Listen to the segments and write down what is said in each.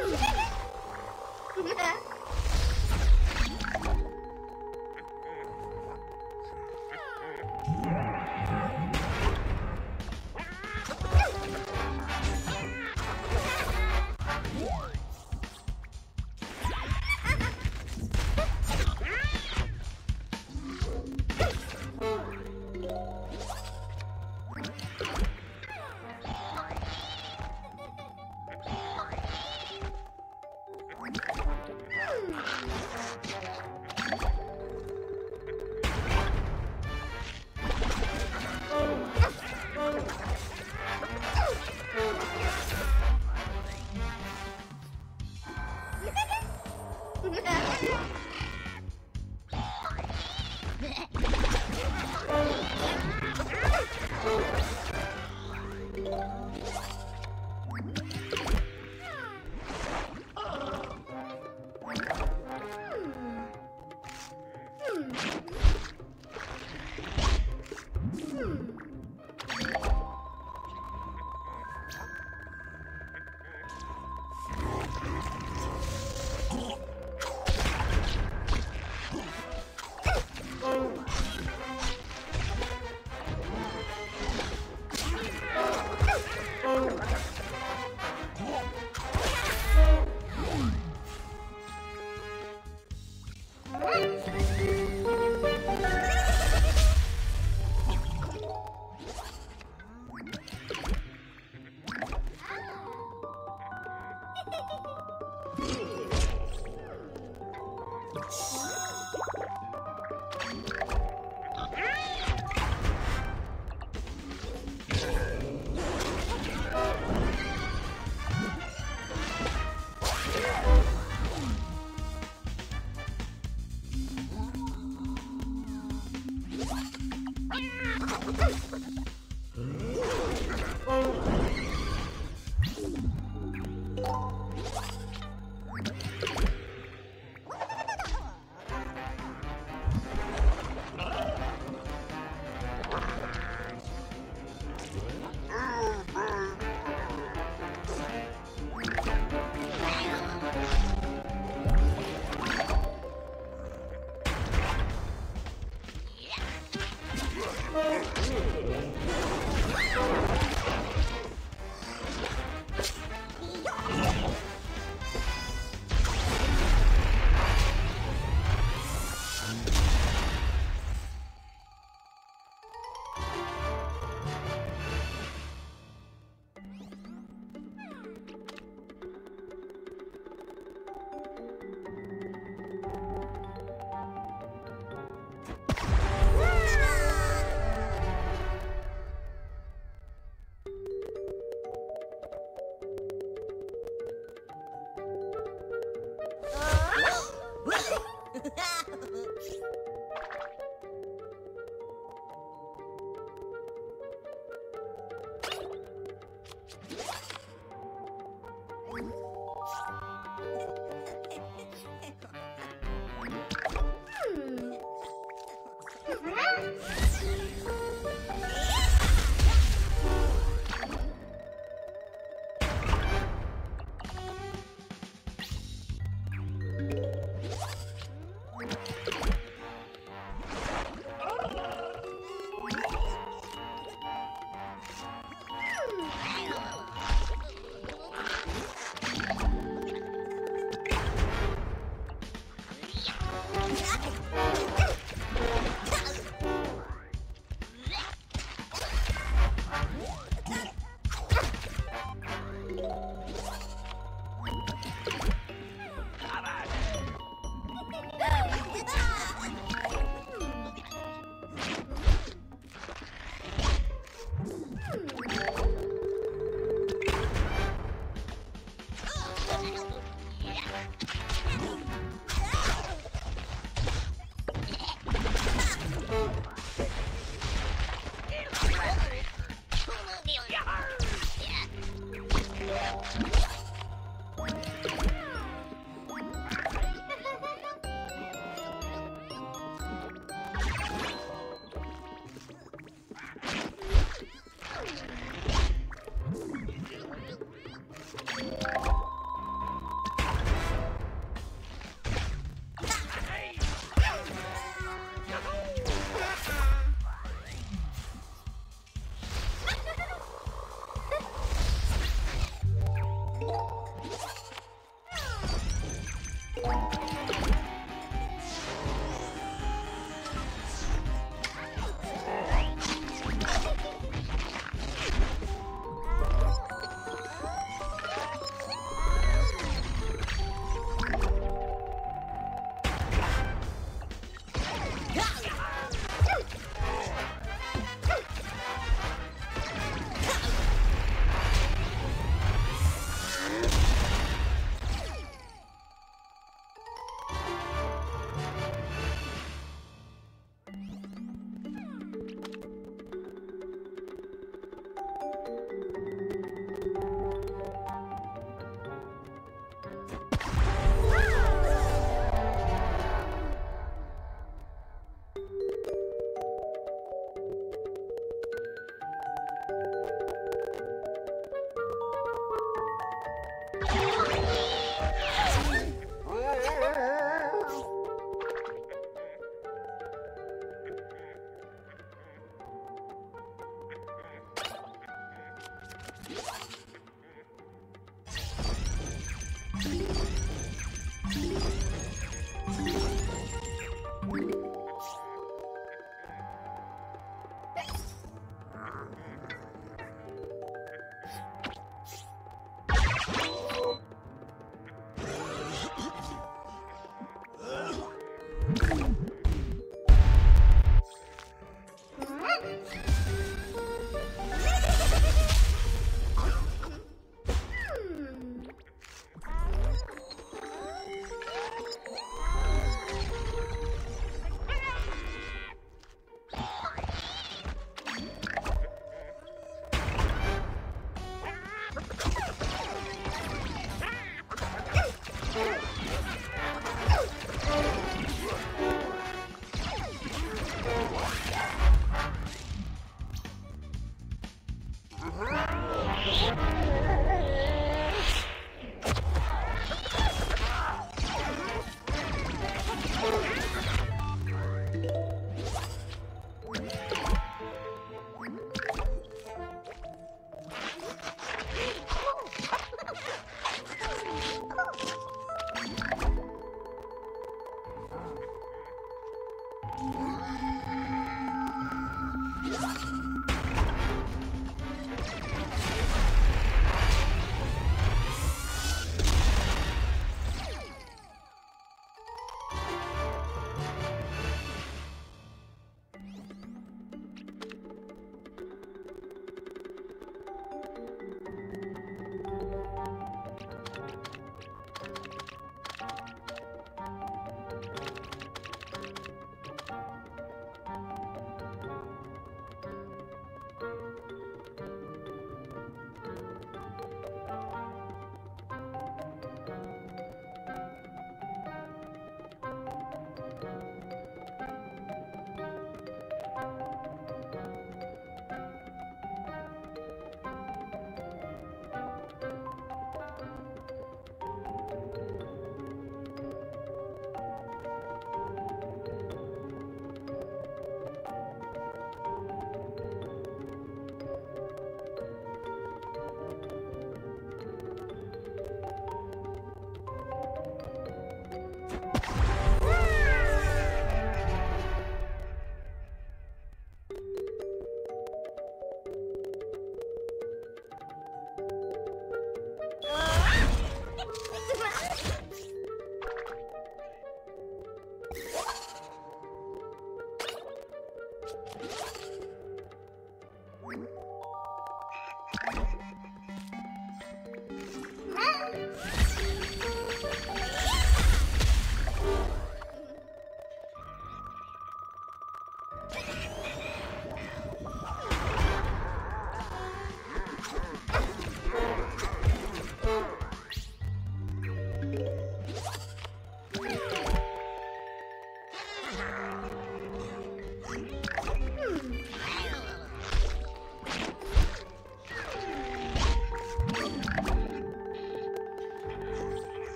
Ooh.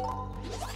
Oh!